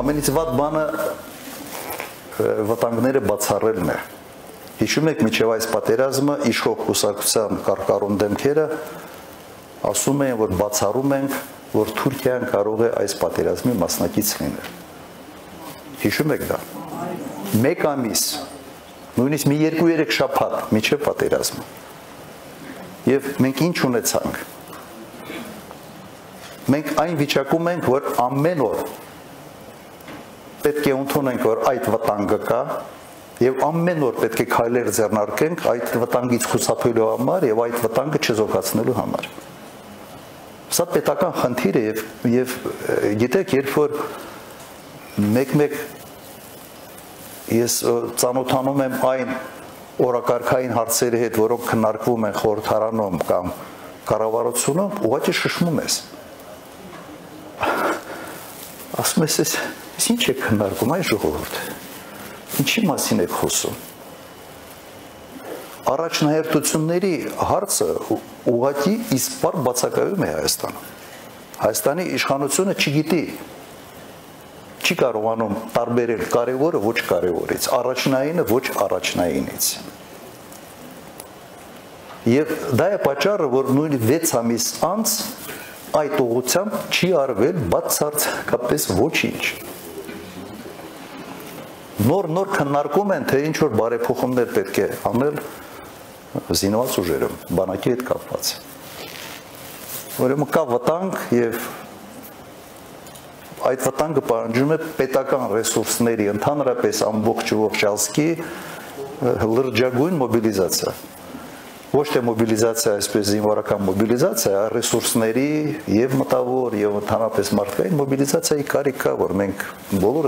ամենից վատ բանը վտանգները բացառելն է։ Հիշում եք, միջև այս պատերազմը իշխող կուսակցության կարկառուն դեմքերը ասում էին, որ բացառում ենք, որ Թուրքիան կարող է այս պատերազմի մասնակից լինել։ Հիշում եք դա։ Մեկ ամիս, նույնիսկ մի 2-3 շաբաթ միջև պատերազմը։ Եվ մենք ինչ ունեցանք մենք այն վիճակում ենք, որ ամեն օր պետք է ընդունենք, որ այդ վտանգը կա եւ ամեն օր պետք է քայլեր ձեռնարկենք այդ վտանգից խուսափելու համար եւ այդ վտանգը չզոհացնելու համար։ Սա պետական խնդիր է եւ եւ գիտեք, երբ որ մեկ-մեկ ես ծանոթանում եմ այն օրակարգային հարցերի հետ, որոնք քննարկվում են խորհրդարանում կամ կառավարությունում, ուղղակի շշմում ես ասում ես, ես, ես ինչ եք քննարկում այ ժողովուրդ։ Ինչի մասին եք խոսում։ Առաջնահերթությունների հարցը ուղղակի իսպար բացակայում է Հայաստանում։ Հայաստանի իշխանությունը չգիտի չի կարողանում տարբերել կարևորը ոչ կարևորից, առաջնայինը ոչ առաջնայինից։ Եվ դա է պատճառը, որ նույն 6 ամիս անց այդ ուղությամբ չի արվել բացարձակապես ոչինչ։ Նոր-նոր քննարկում են, թե ինչ որ բարեփոխումներ պետք է անել զինված ուժերում, բանակի հետ կապված։ Ուրեմն կա վտանգ եւ այդ վտանգը պահանջում է պետական ռեսուրսների ընդհանրապես ամբողջ ողջ ազգի լրջագույն մոբիլիզացիա ոչ թե մոբիլիզացիա, այսպես զինվորական մոբիլիզացիա, այլ ռեսուրսների եւ մտավոր եւ ընդհանրապես մարդկային մոբիլիզացիայի կարիք կա, որ մենք բոլորը